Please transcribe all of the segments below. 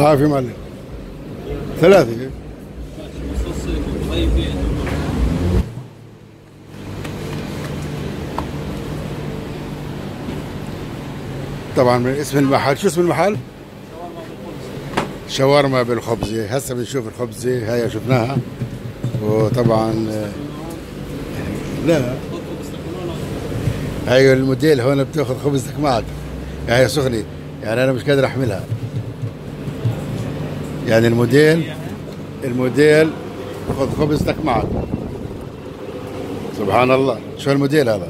العافية معلم. ثلاثة. طبعا من اسم المحل. شو اسم المحل؟ شاورما بالخبزة. هسه بنشوف الخبزة. هاي شفناها. وطبعا آه، لا. هاي الموديل هون بتأخذ خبزتك معك. هاي سخنة. يعني أنا مش قادر أحملها. يعني الموديل الموديل خذ خبزتك معك. سبحان الله. شو الموديل هذا؟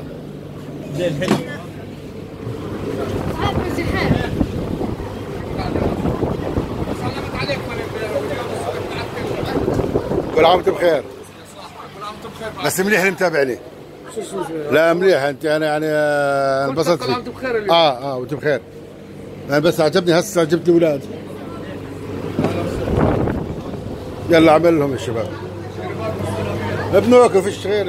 كل عام وانت بخير. بس مليح اللي متابع لي. لا مليح. انت أنا يعني آه، انبسطت فيك. آه آه وانت بخير. أنا بس عجبني هسه عجبني أولاد. يلا اعمل لهم الشباب ابنوك فيش غير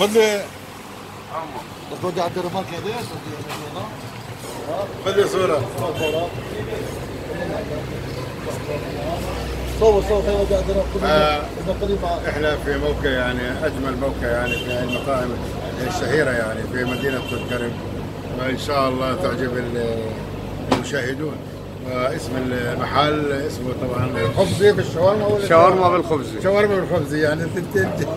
خذ لي. بدي اعدي رماك لديش خذ لي صورة. صور صور خلينا آه. إحنا في موقع يعني أجمل موقع يعني في المطاعم الشهيرة يعني في مدينة الكرم وإن شاء الله تعجب ال- المشاهدون. واسم المحل اسمه طبعا الخبزه بالشاورما ولا شاورما بالخبز شاورما بالخبزه يعني انت انت انت.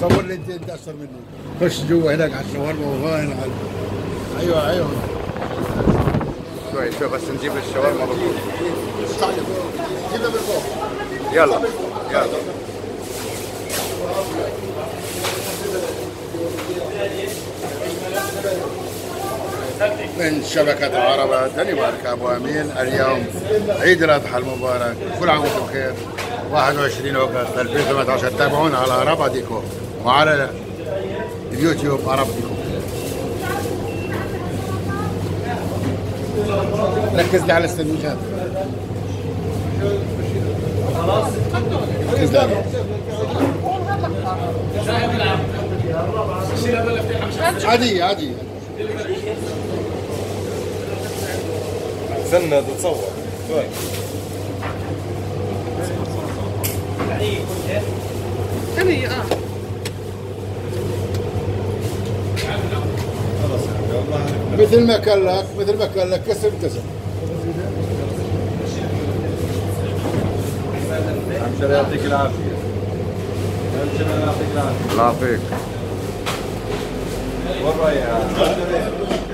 صور لي انت انت اشطر مني. خش جوا هناك على الشاورما وهنا على أيوه أيوه. شوي شوي بس نجيب الشاورما بالخبز فوق يلا يلا. من شبكة عربة. دنمارك أبو أمين. اليوم عيد الأضحى المبارك. كل عام وأنتم بخير. 21 أغسطس 2018 تابعونا على عربة ديكو وعلى اليوتيوب عربة ديكو. ركز لي على السندويشات ركز لي عليها. عادية عادية استنى تتصور شوي هني آه. مثل ما كان لك مثل ما كان لك كسب كسب عشان يعطيك العافية. يعطيك العافية. الله فيك وين رايح؟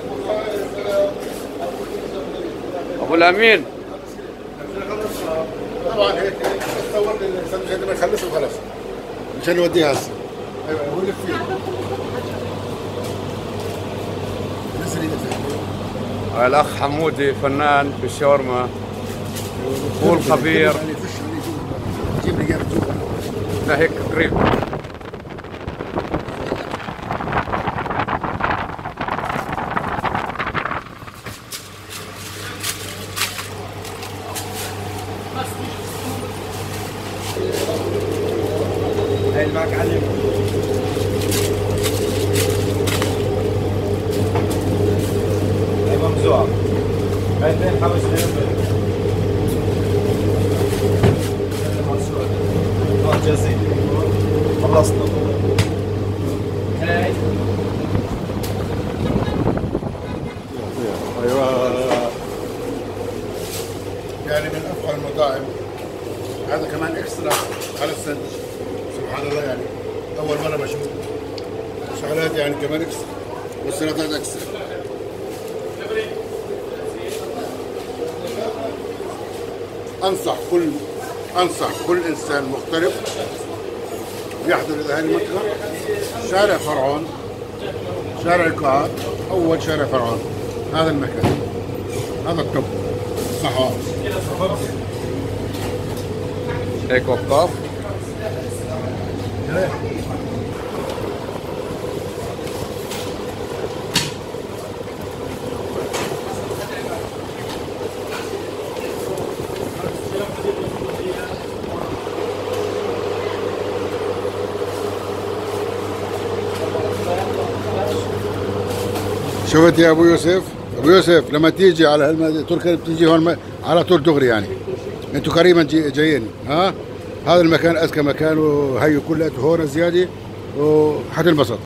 أبو الأمين. طبعا هيك تصور السندويشات ما يخلص وخلص مشان نوديها هسه أيوه هو اللي فيه. الأخ حمودي فنان بالشاورما هو الخبير. لا هيك قريب. Ein Wag alle. Vamos lá. Vai es nicht mehr. مره بشوف. شغلات يعني كمان والسلطات اكسترا أنصح كل أنصح كل إنسان مغترب يحضر إلى هذه المنطقة شارع فرعون شارع القاعات أول شارع فرعون. هذا المكان. هذا التوب صحاب هيك وقاف شفت يا أبو يوسف؟ أبو يوسف لما تيجي على تركيا بتيجي هون على طول دغري يعني. أنتوا قريبا جي- جايين ها؟ هذا المكان أذكى مكان وهي كلها هون زيادة وحتنبسط